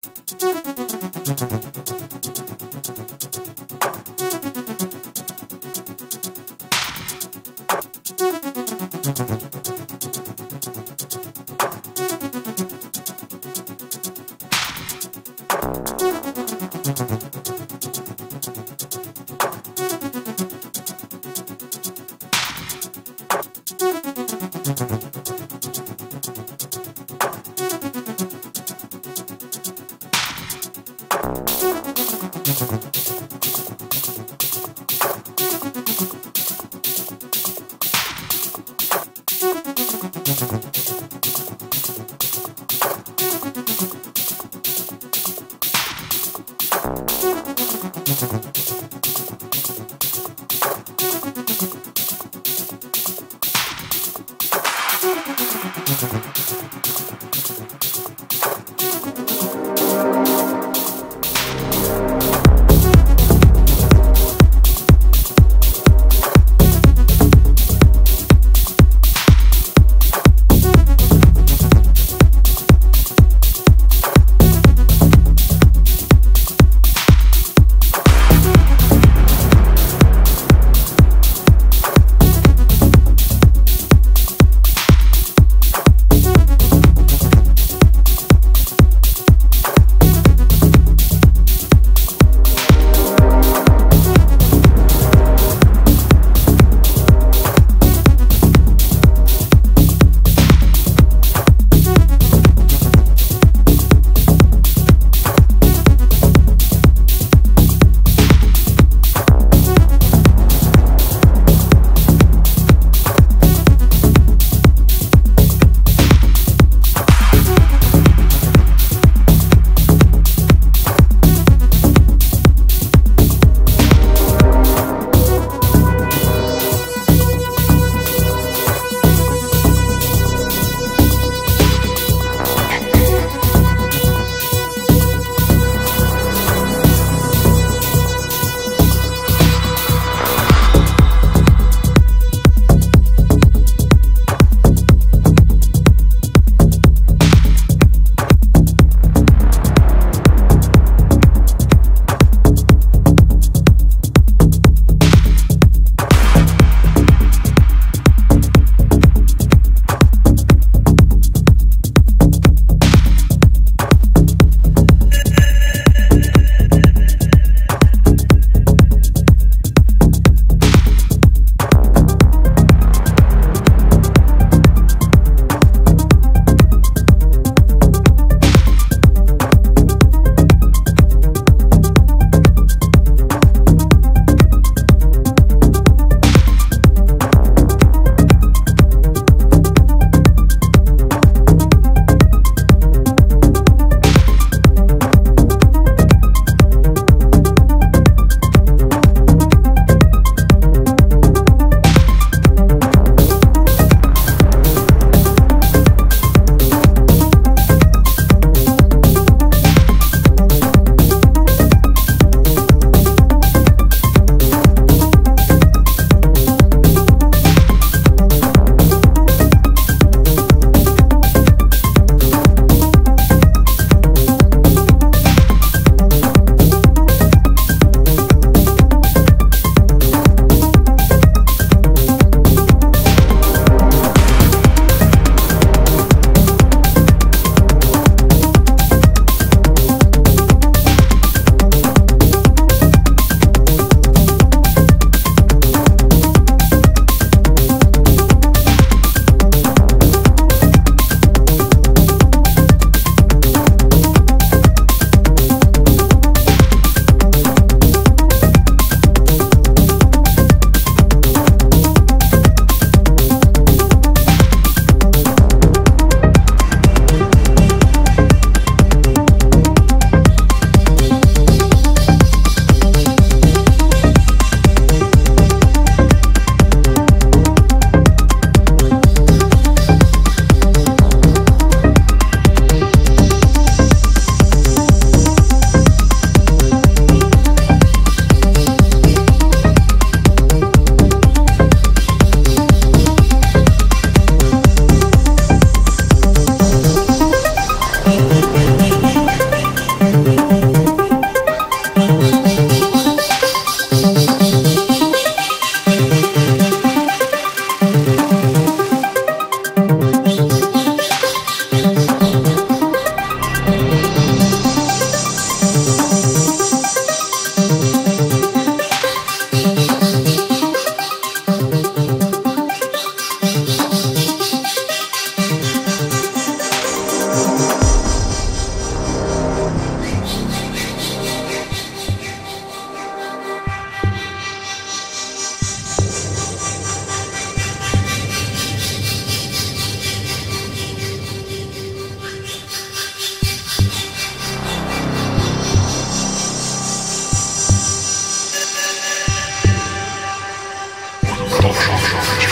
Thank jovem, jovem, jovem.